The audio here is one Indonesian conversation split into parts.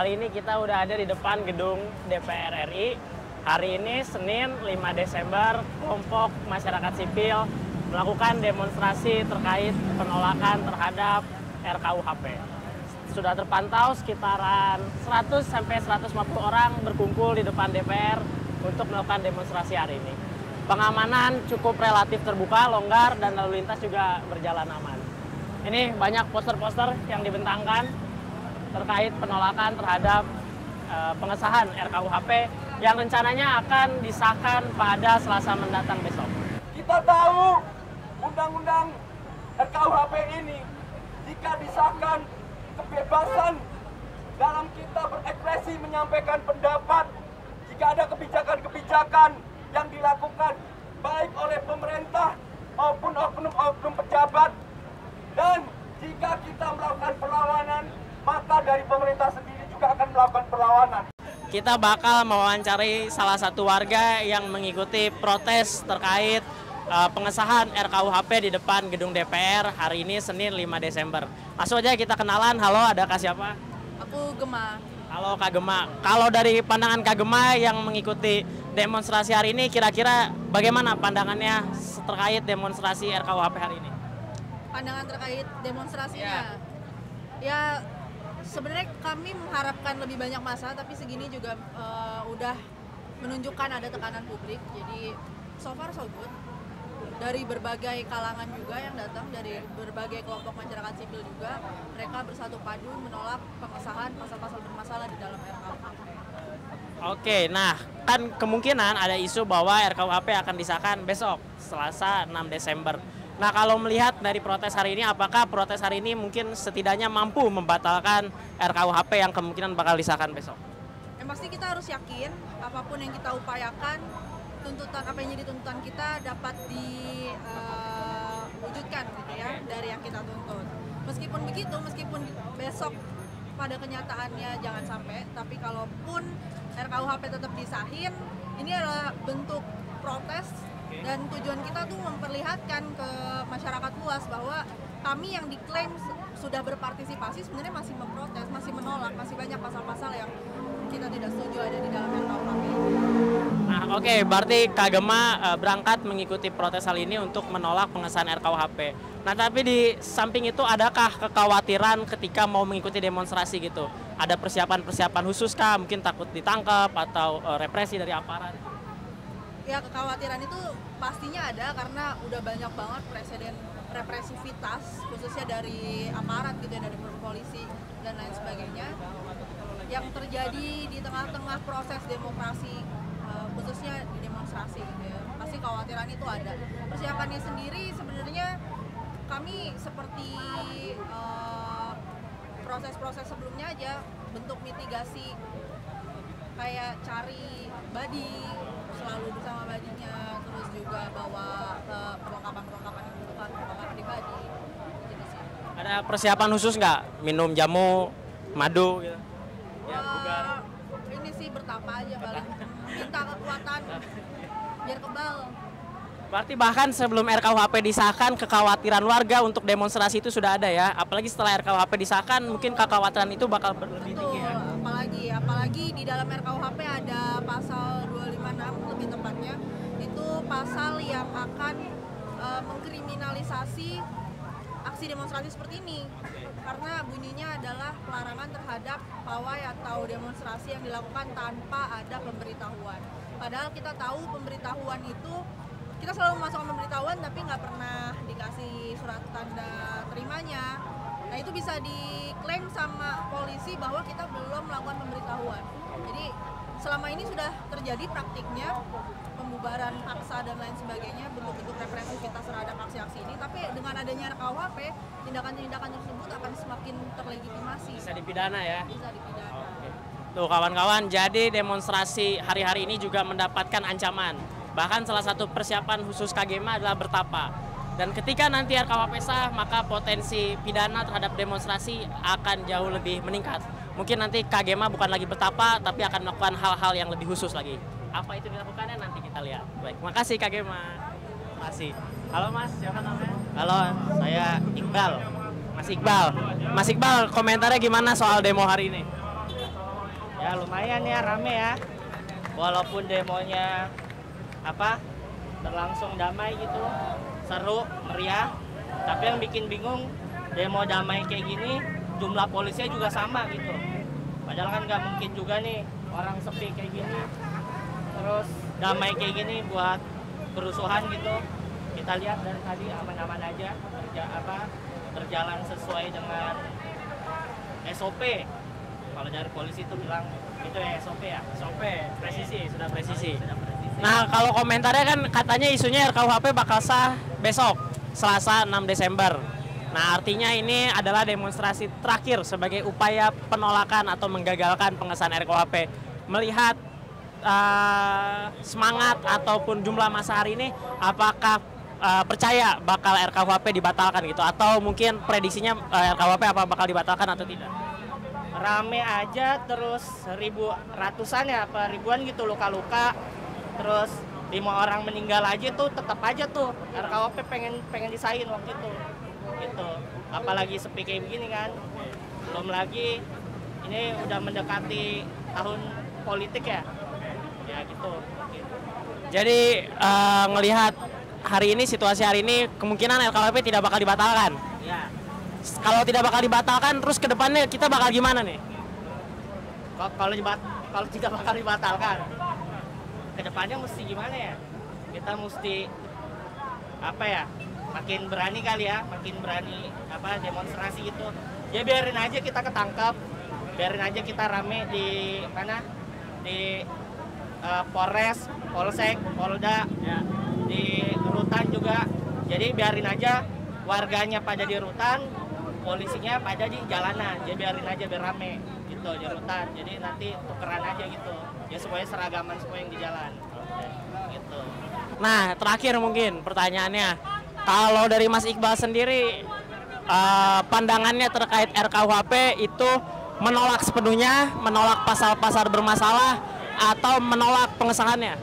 Kali ini kita udah ada di depan gedung DPR RI. Hari ini Senin 5 Desember, kelompok masyarakat sipil melakukan demonstrasi terkait penolakan terhadap RKUHP. Sudah terpantau sekitaran 100 sampai 150 orang berkumpul di depan DPR untuk melakukan demonstrasi hari ini. Pengamanan cukup relatif terbuka, longgar, dan lalu lintas juga berjalan aman. Ini banyak poster-poster yang dibentangkan terkait penolakan terhadap uh, pengesahan RKUHP yang rencananya akan disahkan pada Selasa mendatang besok. Kita tahu undang-undang RKUHP ini jika disahkan kebebasan dalam kita berekspresi menyampaikan pendapat jika ada kebijakan-kebijakan yang dilakukan baik oleh pemerintah maupun oknum-oknum pejabat dan jika kita melakukan perlawanan, maka dari pemerintah sendiri juga akan melakukan perlawanan. Kita bakal mewawancari salah satu warga yang mengikuti protes terkait uh, pengesahan RKUHP di depan gedung DPR hari ini Senin 5 Desember. Langsung aja kita kenalan. Halo, ada Kak siapa? Aku Gema. Halo Kak Gema. Kalau dari pandangan Kak Gema yang mengikuti demonstrasi hari ini, kira-kira bagaimana pandangannya terkait demonstrasi RKUHP hari ini? pandangan terkait demonstrasinya. Ya. Ya sebenarnya kami mengharapkan lebih banyak masa tapi segini juga uh, udah menunjukkan ada tekanan publik. Jadi so far so good. Dari berbagai kalangan juga yang datang dari berbagai kelompok masyarakat sipil juga mereka bersatu padu menolak pengesahan pasal-pasal bermasalah di dalam RKUHP. Oke, nah kan kemungkinan ada isu bahwa RKUHP akan disahkan besok, Selasa 6 Desember. Nah kalau melihat dari protes hari ini, apakah protes hari ini mungkin setidaknya mampu membatalkan RKUHP yang kemungkinan bakal disahkan besok? Yang pasti kita harus yakin apa pun yang kita upayakan, tuntutan apa yang jadi tuntutan kita dapat diwujudkan uh, gitu ya dari yang kita tuntut. Meskipun begitu, meskipun besok pada kenyataannya jangan sampai, tapi kalaupun RKUHP tetap disahin, ini adalah bentuk protes dan tujuan kita tuh memperlihatkan ke masyarakat luas bahwa kami yang diklaim sudah berpartisipasi sebenarnya masih memprotes, masih menolak, masih banyak pasal-pasal yang kita tidak setuju ada di dalam RKUHP. Nah, oke, okay, berarti Kak Gema uh, berangkat mengikuti protes hal ini untuk menolak pengesahan RKUHP. Nah, tapi di samping itu adakah kekhawatiran ketika mau mengikuti demonstrasi gitu? Ada persiapan-persiapan khusus kah? Mungkin takut ditangkap atau uh, represi dari aparat? Ya kekhawatiran itu pastinya ada karena udah banyak banget presiden represivitas khususnya dari aparat gitu ya dari polisi dan lain sebagainya yang terjadi di tengah-tengah proses demokrasi uh, khususnya di demonstrasi gitu ya. Pasti kekhawatiran itu ada. Persiapannya sendiri sebenarnya kami seperti uh, proses-proses sebelumnya aja bentuk mitigasi kayak cari body selalu bersama bajunya terus juga bawa uh, perlengkapan-perlengkapan yang dibutuhkan perlengkapan pribadi gitu sih. Ada persiapan khusus nggak? Minum jamu madu gitu? Ya uh, ini sih bertapa aja paling minta kekuatan. Biar kebal. Berarti bahkan sebelum RKUHP disahkan, kekhawatiran warga untuk demonstrasi itu sudah ada ya. Apalagi setelah RKUHP disahkan, mungkin kekhawatiran itu bakal lebih tinggi ya. Apalagi, apalagi di dalam RKUHP ada pasal 256 lebih tepatnya, itu pasal yang akan uh, mengkriminalisasi aksi demonstrasi seperti ini. Karena bunyinya adalah pelarangan terhadap pawai atau demonstrasi yang dilakukan tanpa ada pemberitahuan. Padahal kita tahu pemberitahuan itu kita selalu memasukkan pemberitahuan tapi nggak pernah dikasih surat tanda terimanya nah itu bisa diklaim sama polisi bahwa kita belum melakukan pemberitahuan. Jadi selama ini sudah terjadi praktiknya pembubaran paksa dan lain sebagainya bentuk-bentuk represivitas terhadap aksi-aksi ini tapi dengan adanya RKUHP tindakan-tindakan tersebut akan semakin terlegitimasi. Bisa dipidana ya? Bisa dipidana. Oke. tuh kawan-kawan jadi demonstrasi hari-hari ini juga mendapatkan ancaman. Bahkan salah satu persiapan khusus KGMA adalah bertapa. Dan ketika nanti RKUHP sah, maka potensi pidana terhadap demonstrasi akan jauh lebih meningkat. Mungkin nanti KGMA bukan lagi bertapa, tapi akan melakukan hal-hal yang lebih khusus lagi. Apa itu dilakukannya nanti kita lihat. Baik, makasih KGMA. Masih. Halo Mas, siapa namanya? Halo, saya Iqbal. Mas Iqbal. Mas Iqbal, komentarnya gimana soal demo hari ini? Ya lumayan ya rame ya. Walaupun demonya apa berlangsung damai gitu, seru, meriah. Tapi yang bikin bingung demo damai kayak gini jumlah polisinya juga sama gitu. Padahal kan nggak mungkin juga nih orang sepi kayak gini. Terus damai kayak gini buat kerusuhan gitu. Kita lihat dari tadi aman-aman aja, kerja apa berjalan sesuai dengan SOP. Kalau dari polisi itu bilang itu ya SOP ya. SOP, presisi, sudah presisi. Sudah presisi. Nah, kalau komentarnya kan katanya isunya RKUHP bakal sah besok, Selasa 6 Desember. Nah, artinya ini adalah demonstrasi terakhir sebagai upaya penolakan atau menggagalkan pengesahan RKUHP. Melihat eh, semangat ataupun jumlah masa hari ini, apakah eh, percaya bakal RKUHP dibatalkan gitu? Atau mungkin prediksinya eh, RKUHP apa bakal dibatalkan atau tidak? rame aja terus ribu ratusan ya apa ribuan gitu luka-luka terus lima orang meninggal aja tuh tetap aja tuh. RKUP pengen pengen disahin waktu itu. Gitu. Apalagi sepi kayak begini kan. Belum lagi ini udah mendekati tahun politik ya. Ya gitu, gitu. Jadi eh, ngelihat hari ini situasi hari ini kemungkinan RKUHP tidak bakal dibatalkan. ya. Kalau tidak bakal dibatalkan, terus ke depannya kita bakal gimana nih? Kalau kalau tidak bakal dibatalkan ke depannya mesti gimana ya? Kita mesti apa ya makin berani kali ya makin berani apa demonstrasi gitu. Ya biarin aja kita ketangkap biarin aja kita rame di mana? Di eh, Polres Polsek Polda Ya. di rutan juga. Jadi biarin aja warganya pada di rutan polisinya pada di jalanan. Jadi biarin aja biar rame gitu di rutan. Jadi nanti tukeran aja gitu ya semuanya seragaman semua yang di jalan gitu Nah, terakhir mungkin pertanyaannya, kalau dari Mas Iqbal sendiri eh, pandangannya terkait RKUHP itu menolak sepenuhnya, menolak pasal-pasal bermasalah atau menolak pengesahannya?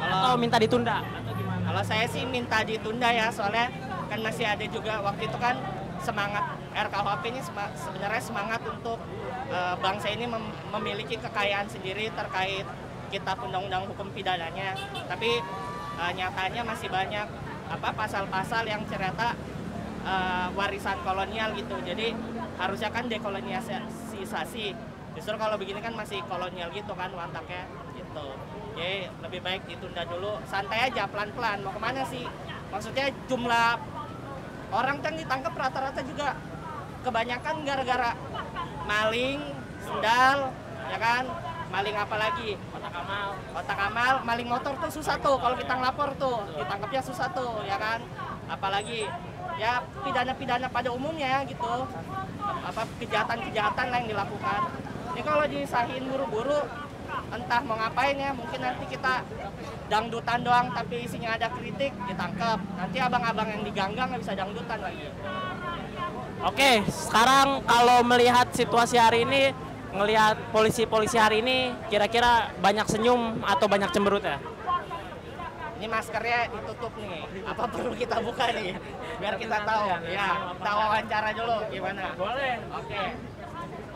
Atau minta ditunda? Atau gimana? Kalau saya sih minta ditunda ya, soalnya kan masih ada juga waktu itu kan semangat RKUHP ini sebenarnya semangat untuk eh, bangsa ini mem- memiliki kekayaan sendiri terkait kitab undang-undang hukum pidananya. Tapi eh, nyatanya masih banyak apa pasal-pasal yang ternyata eh, warisan kolonial gitu. Jadi harusnya kan dekolonialisasi. Justru kalau begini kan masih kolonial gitu kan wataknya gitu. Jadi lebih baik ditunda dulu, santai aja pelan-pelan. Mau ke mana sih? Maksudnya jumlah orang kan ditangkap rata-rata juga kebanyakan gara-gara maling, sendal, ya kan? Maling apa lagi? Kotak amal. Kotak amal, maling motor tuh susah tuh kalau kita ngelapor tuh, ditangkapnya susah tuh, ya kan? Apalagi ya pidana-pidana pada umumnya gitu. Apa kejahatan-kejahatan lah yang dilakukan. Ini kalau disahin buru-buru entah mau ngapain ya, mungkin nanti kita dangdutan doang tapi isinya ada kritik ditangkap. Nanti abang-abang yang diganggang nggak bisa dangdutan lagi. Oke, sekarang kalau melihat situasi hari ini, ngelihat polisi-polisi hari ini, kira-kira banyak senyum atau banyak cemberut ya? Ini maskernya ditutup nih. Apa perlu kita buka nih? Biar kita tahu. Ya, kita wawancara dulu gimana? Boleh. Oke.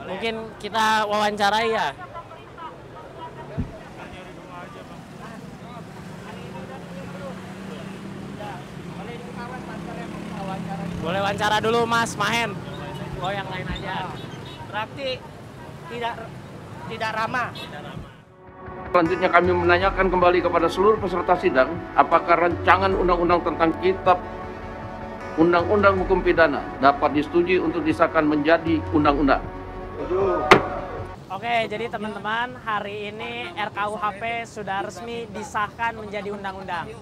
Mungkin kita wawancarai ya. boleh dibuka Mas, maskernya mau kita wawancara dulu. Mas Mahen. Oh yang lain aja. Berarti tidak tidak ramah. Selanjutnya kami menanyakan kembali kepada seluruh peserta sidang, apakah rancangan undang-undang tentang kitab undang-undang hukum pidana dapat disetujui untuk disahkan menjadi undang-undang. Oke, jadi teman-teman, hari ini RKUHP sudah resmi disahkan menjadi undang-undang.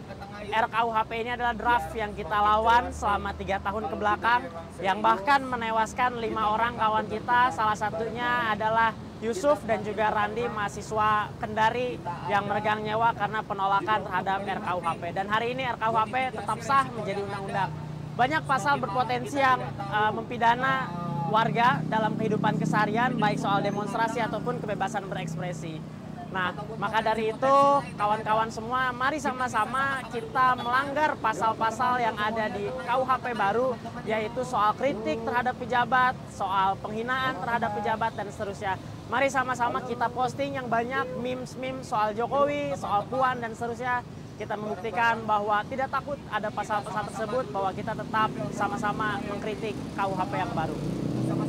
RKUHP ini adalah draft yang kita lawan selama tiga tahun ke belakang, yang bahkan menewaskan lima orang kawan kita, salah satunya adalah Yusuf dan juga Randi, mahasiswa Kendari yang meregang nyawa karena penolakan terhadap RKUHP. Dan hari ini RKUHP tetap sah menjadi undang-undang. Banyak pasal berpotensi yang eh, mempidana warga dalam kehidupan keseharian baik soal demonstrasi ataupun kebebasan berekspresi. Nah, maka dari itu kawan-kawan semua mari sama-sama kita melanggar pasal-pasal yang ada di KUHP baru yaitu soal kritik terhadap pejabat, soal penghinaan terhadap pejabat dan seterusnya. Mari sama-sama kita posting yang banyak memes-memes soal Jokowi, soal Puan dan seterusnya. Kita membuktikan bahwa tidak takut ada pasal-pasal tersebut, bahwa kita tetap sama-sama mengkritik KUHP yang baru.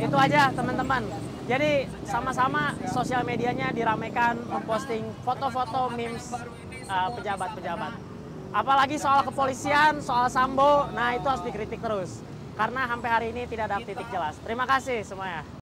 Itu aja teman-teman. Jadi sama-sama sosial medianya diramaikan, memposting foto-foto memes uh, pejabat-pejabat. Apalagi soal kepolisian, soal Sambo, nah itu harus dikritik terus. Karena sampai hari ini tidak ada titik jelas. Terima kasih semuanya.